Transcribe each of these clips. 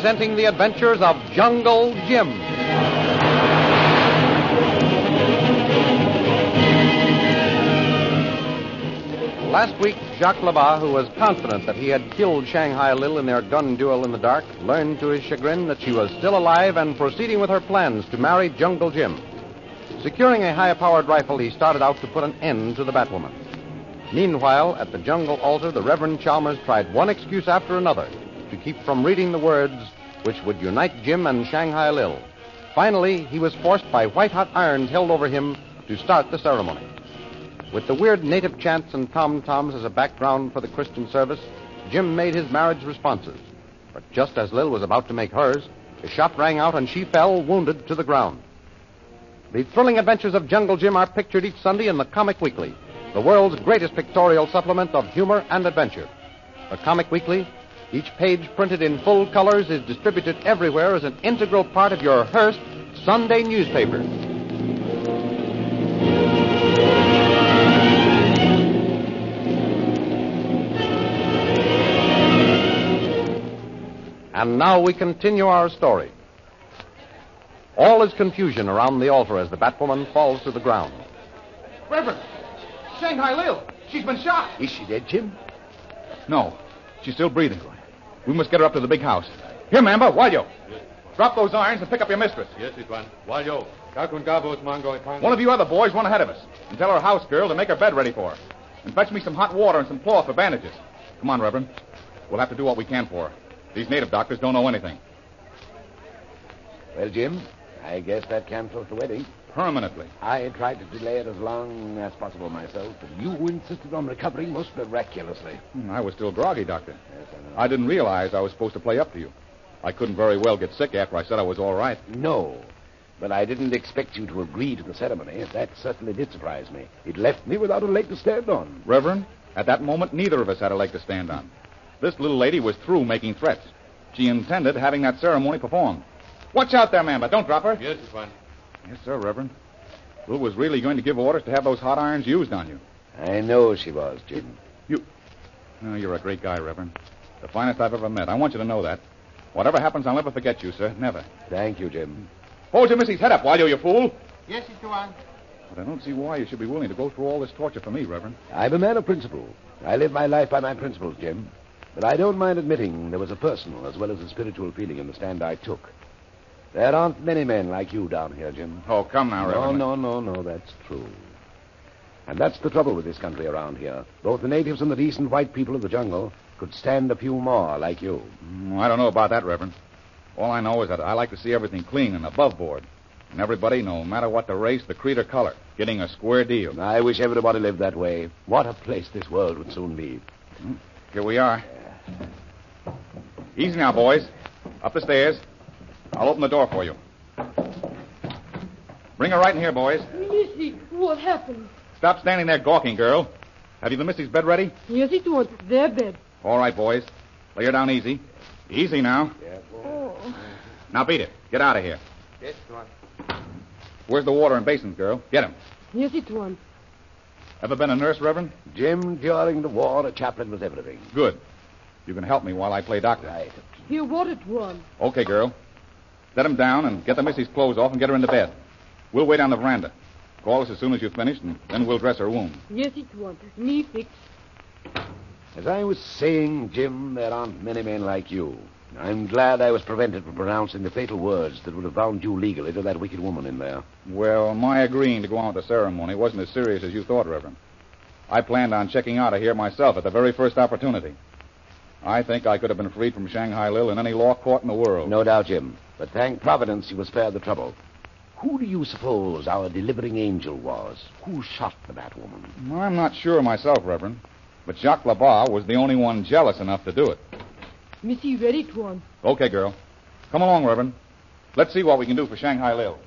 presenting the adventures of Jungle Jim. Last week, Jacques Labat, who was confident that he had killed Shanghai Lil in their gun duel in the dark, learned to his chagrin that she was still alive and proceeding with her plans to marry Jungle Jim. Securing a high powered rifle, he started out to put an end to the Batwoman. Meanwhile, at the jungle altar, the Reverend Chalmers tried one excuse after another to keep from reading the words which would unite Jim and Shanghai Lil. Finally, he was forced by white hot irons held over him to start the ceremony. With the weird native chants and tom toms as a background for the Christian service, Jim made his marriage responses. But just as Lil was about to make hers, a shot rang out and she fell, wounded, to the ground. The thrilling adventures of Jungle Jim are pictured each Sunday in the Comic Weekly, the world's greatest pictorial supplement of humor and adventure. The Comic Weekly, each page printed in full colors, is distributed everywhere as an integral part of your Hearst Sunday newspaper. And now we continue our story. All is confusion around the altar as the Batwoman falls to the ground. Reverend, Shanghai Lil, she's been shot. Is she dead, Jim? No, she's still breathing. We must get her up to the big house. Here, Mamba, Walyo. Drop those irons and pick up your mistress. Yes, Ituan. Walyo, Kakungabos Mango One of you other boys run ahead of us and tell our house girl to make her bed ready for her. And fetch me some hot water and some cloth for bandages. Come on, Reverend. We'll have to do what we can for her. These native doctors don't know anything. Well, Jim, I guess that cancels the wedding. Permanently. I tried to delay it as long as possible myself, but you insisted on recovering most miraculously. Hmm, I was still groggy, Doctor. Yes, I know. I didn't realize I was supposed to play up to you. I couldn't very well get sick after I said I was all right. No, but I didn't expect you to agree to the ceremony. That certainly did surprise me. It left me without a leg to stand on. Reverend, at that moment, neither of us had a leg to stand on. This little lady was through making threats. She intended having that ceremony performed. Watch out there, Mamba. Don't drop her. Yes, Ituan. Yes, sir, Reverend. Lil was really going to give orders to have those hot irons used on you. I know she was, Jim. You. Oh, you're a great guy, Reverend. The finest I've ever met. I want you to know that. Whatever happens, I'll never forget you, sir. Never. Thank you, Jim. Hold your missy's head up, while you, you fool. Yes, Ituan. But I don't see why you should be willing to go through all this torture for me, Reverend. I'm a man of principle. I live my life by my principles, Jim. But I don't mind admitting there was a personal as well as a spiritual feeling in the stand I took. There aren't many men like you down here, Jim. Oh, come now, No, Reverend. no, no, no, that's true. And that's the trouble with this country around here. Both the natives and the decent white people of the jungle could stand a few more like you. Mm, I don't know about that, Reverend. All I know is that I like to see everything clean and above board. And everybody, no matter what the race, the creed, or color, getting a square deal. I wish everybody lived that way. What a place this world would soon be. Here we are. Easy now, boys. Up the stairs. I'll open the door for you. Bring her right in here, boys. Missy, what happened? Stop standing there gawking, girl. Have you the missy's bed ready? Yes, it was their bed. All right, boys. Lay her down easy. Easy now. Oh. Now beat it. Get out of here. Yes, Ituan. Where's the water and basins, girl? Get 'em. Yes, it was. Ever been a nurse, Reverend? Jim, during the war, a chaplain was everything. Good. You can help me while I play doctor. Right. Here, what it was. Okay, girl. Set him down and get the missy's clothes off and get her into bed. We'll wait on the veranda. Call us as soon as you've finished, and then we'll dress her wound. Yes, it was. Me fix. As I was saying, Jim, there aren't many men like you. I'm glad I was prevented from pronouncing the fatal words that would have bound you legally to that wicked woman in there. Well, my agreeing to go on with the ceremony wasn't as serious as you thought, Reverend. I planned on checking out of here myself at the very first opportunity. I think I could have been freed from Shanghai Lil in any law court in the world. No doubt, Jim. But thank Providence you were spared the trouble. Who do you suppose our delivering angel was? Who shot the Batwoman? I'm not sure myself, Reverend. But Jacques Labar was the only one jealous enough to do it. Missy ready it was. Okay, girl. Come along, Reverend. Let's see what we can do for Shanghai Lil.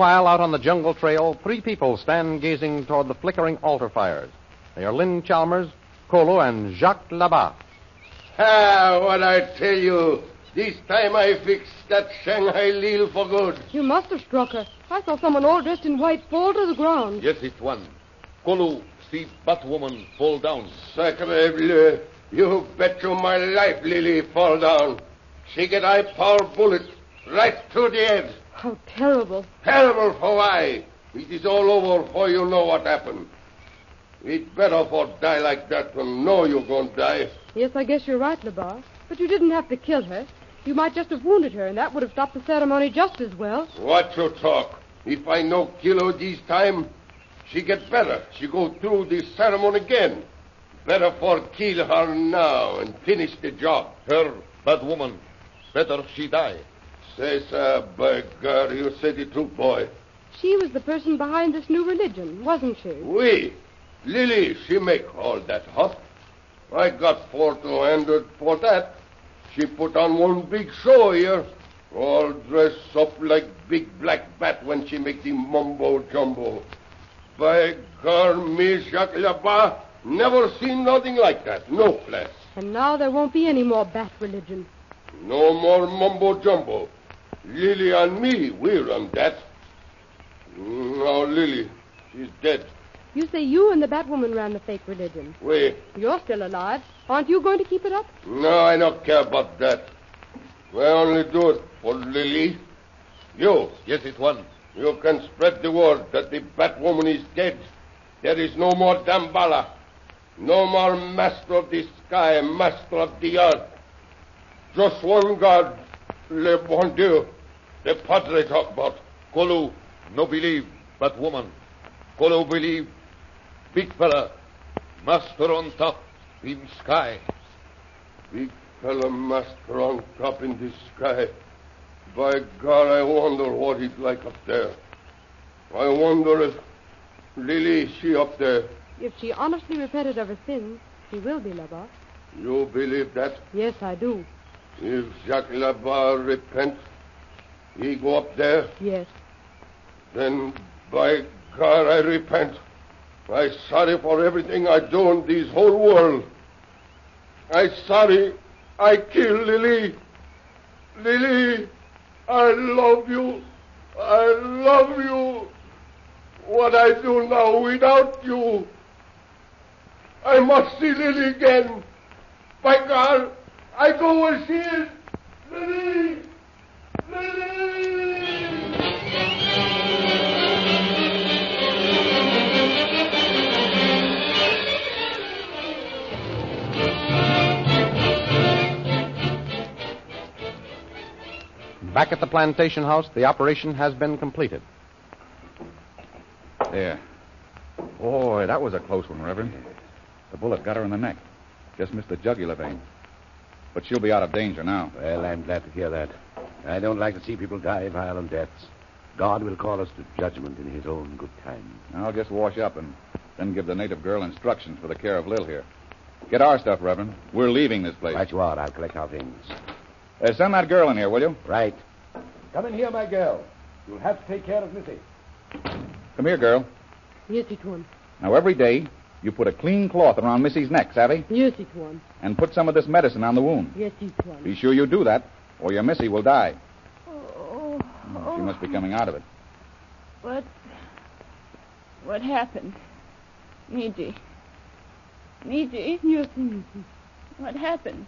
Meanwhile, out on the jungle trail, three people stand gazing toward the flickering altar fires. They are Lynn Chalmers, Kolu and Jacques Labat. Ah, what I tell you. This time I fix that Shanghai Lil for good. You must have struck her. I saw someone all dressed in white fall to the ground. Yes, it's one. Kolu see Batwoman fall down. Sacre bleu. You bet you my life, Lily, fall down. She get eye power bullet right through the head. How terrible. Terrible for why? It is all over before you know what happened. It better for die like that to know you're going to die. Yes, I guess you're right, Labar. But you didn't have to kill her. You might just have wounded her, and that would have stopped the ceremony just as well. What you talk? If I no kill her this time, she get better. She go through the ceremony again. Better for kill her now and finish the job. Her bad woman. Better she die. Say, sir, by God, you said the truth, boy. She was the person behind this new religion, wasn't she? We, Lily, she make all that, huh? I got four two hundred for that. She put on one big show here, all dressed up like big black bat when she make the mumbo jumbo. By God, me Jacques Labat never seen nothing like that. No place. And now there won't be any more bat religion. No more mumbo jumbo. Lily and me, we run that. Mm, now Lily, she's dead. You say you and the Batwoman ran the fake religion. We. You're still alive. Aren't you going to keep it up? No, I don't care about that. I only do it for Lily. You, Yes, it one. you can spread the word that the Batwoman is dead. There is no more Dambala. No more master of the sky, master of the earth. Just one God, le bon Dieu. The Padre talk about. Kolu no believe but woman. Kolu believe big fella. Master on top in sky. Big fella master on top in the sky. By God, I wonder what he's like up there. I wonder if Lily, she up there. If she honestly repented of her sins, she will be, Labar. You believe that? Yes, I do. If Jacques Labar repents, he go up there, Yes. then by God I repent. I sorry for everything I do in this whole world. I sorry I killed Lily. Lily, I love you. I love you. What I do now without you. I must see Lily again. By God, I go where she is. Lily! Lily! Back at the plantation house, the operation has been completed. There. Boy, that was a close one, Reverend. The bullet got her in the neck. Just missed the jugular vein. But she'll be out of danger now. Well, I'm glad to hear that. I don't like to see people die violent deaths. God will call us to judgment in his own good time. I'll just wash up and then give the native girl instructions for the care of Lil here. Get our stuff, Reverend. We're leaving this place. Right you are. I'll collect our things. Uh, send that girl in here, will you? Right. Come in here, my girl. You'll have to take care of Missy. Come here, girl. Yes, it won. Now, every day, you put a clean cloth around Missy's neck, savvy? Yes, it won. And put some of this medicine on the wound. Yes, it won. Be sure you do that, or your Missy will die. Oh, oh She oh. must be coming out of it. What? What happened? Niji. Niji, Yes, Missy. what happened?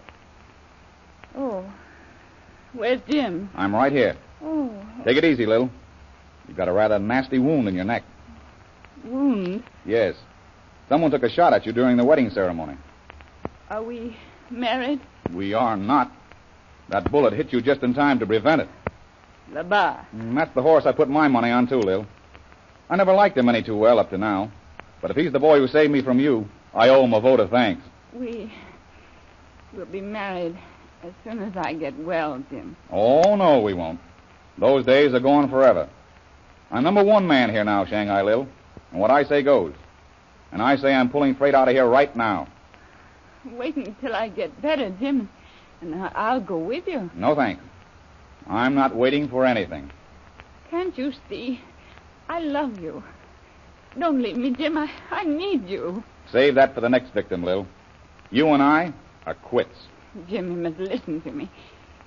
Oh, where's Jim? I'm right here. Oh, Take it easy, Lil. You've got a rather nasty wound in your neck. wound. Yes. Someone took a shot at you during the wedding ceremony. Are we married? We are not. That bullet hit you just in time to prevent it. Labar. And mm, that's the horse I put my money on, too, Lil. I never liked him any too well up to now. But if he's the boy who saved me from you, I owe him a vote of thanks. We will be married as soon as I get well, Jim. Oh, no, we won't. Those days are gone forever. I'm number one man here now, Shanghai Lil. And what I say goes. And I say I'm pulling freight out of here right now. Wait until I get better, Jim, and I'll go with you. No thanks. I'm not waiting for anything. Can't you see? I love you. Don't leave me, Jim. I, I need you. Save that for the next victim, Lil. You and I are quits. Jim, you must listen to me.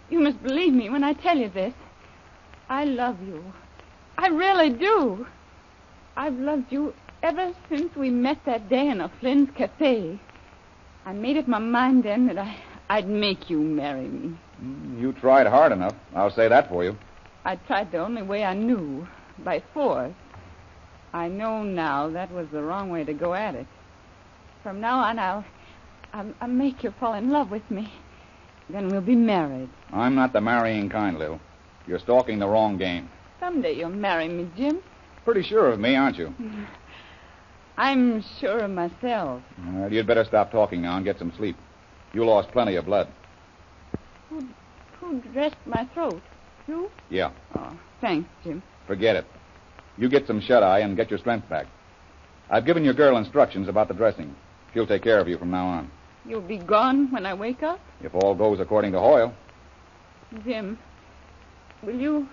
You must believe me when I tell you this. I love you. I really do. I've loved you ever since we met that day in a Flynn's cafe. I made up my mind then that I, I'd make you marry me. Mm, you tried hard enough. I'll say that for you. I tried the only way I knew, by force. I know now that was the wrong way to go at it. From now on, I'll, I'll, I'll make you fall in love with me. Then we'll be married. I'm not the marrying kind, Lil. You're stalking the wrong game. Someday you'll marry me, Jim. Pretty sure of me, aren't you? Mm. I'm sure of myself. Well, you'd better stop talking now and get some sleep. You lost plenty of blood. Who, who dressed my throat? You? Yeah, Oh, thanks, Jim. forget it. You get some shut eye and get your strength back. I've given your girl instructions about the dressing. She'll take care of you from now on. You'll be gone when I wake up? If all goes according to Hoyle. Jim, will you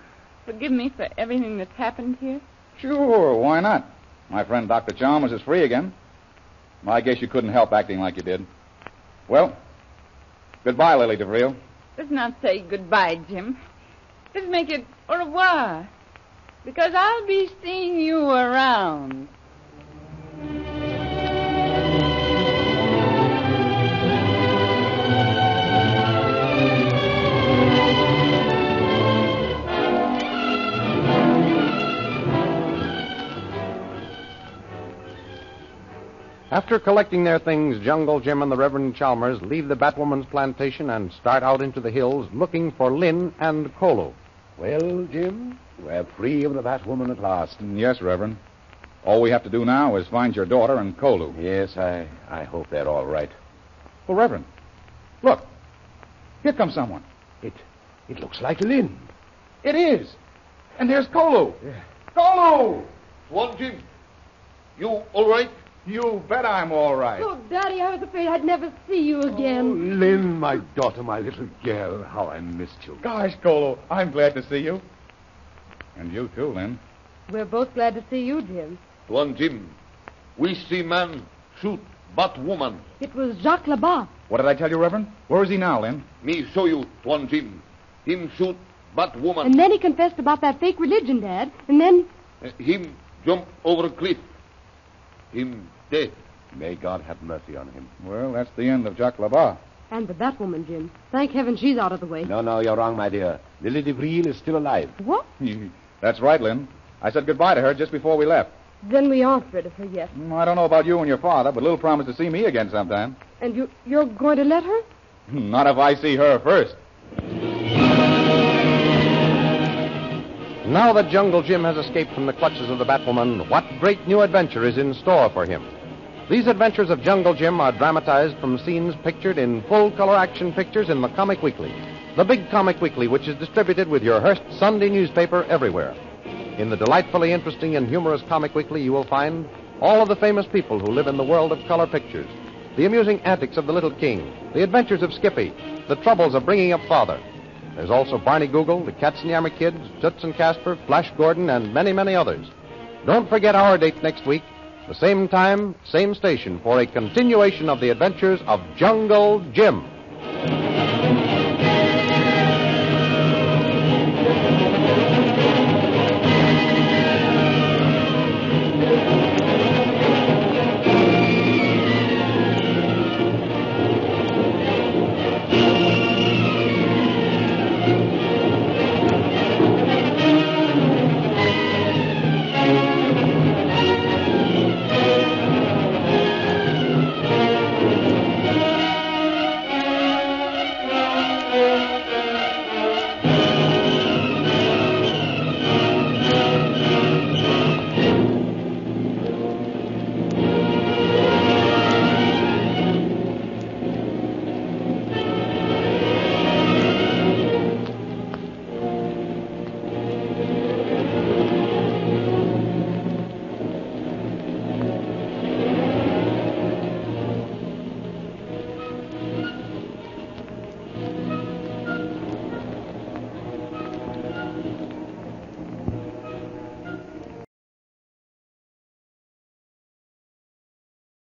forgive me for everything that's happened here? Sure, why not? My friend Dr. Chalmers is free again. I guess you couldn't help acting like you did. Well, goodbye, Lily DeVril. Let's not say goodbye, Jim. Let's make it au revoir. Because I'll be seeing you around. After collecting their things, Jungle Jim and the Reverend Chalmers leave the Batwoman's plantation and start out into the hills looking for Lynn and Kolu. Well, Jim, we're free of the Batwoman at last. Mm, yes, Reverend. All we have to do now is find your daughter and Kolu. Yes, I, I hope they're all right. Well, Reverend, look. Here comes someone. It, it looks like Lynn. It is. And there's Kolu. Kolu! Swan Jim, you all right? You bet I'm all right. Oh, Daddy, I was afraid I'd never see you again. Oh, Lynn, my daughter, my little girl, how I missed you. Gosh, Kolu, I'm glad to see you. And you too, Lynn. We're both glad to see you, Jim. Swan Jim, we see man shoot but woman. It was Jacques Labat. What did I tell you, Reverend? Where is he now, Lynn? Me show you, Swan Jim. Him shoot but woman. And then he confessed about that fake religion, Dad. And then Uh, him jump over a cliff. Him dead. May God have mercy on him. Well, that's the end of Jacques Labat. and the Batwoman, Jim. Thank heaven she's out of the way. No, no, you're wrong, my dear. Lily DeVril is still alive. What? That's right, Lynn. I said goodbye to her just before we left. Then we aren't rid of her yet. Mm, I don't know about you and your father, but Lil promised to see me again sometime. And you you're going to let her? Not if I see her first. Now that Jungle Jim has escaped from the clutches of the Batwoman, what great new adventure is in store for him? These adventures of Jungle Jim are dramatized from scenes pictured in full color action pictures in the Comic Weekly, the big Comic Weekly which is distributed with your Hearst Sunday newspaper everywhere. In the delightfully interesting and humorous Comic Weekly, you will find all of the famous people who live in the world of color pictures, the amusing antics of the little king, the adventures of Skippy, the troubles of bringing up father. There's also Barney Google, the Katzenjammer Kids, Toots and Casper, Flash Gordon, and many, many others. Don't forget our date next week, the same time, same station, for a continuation of the adventures of Jungle Jim.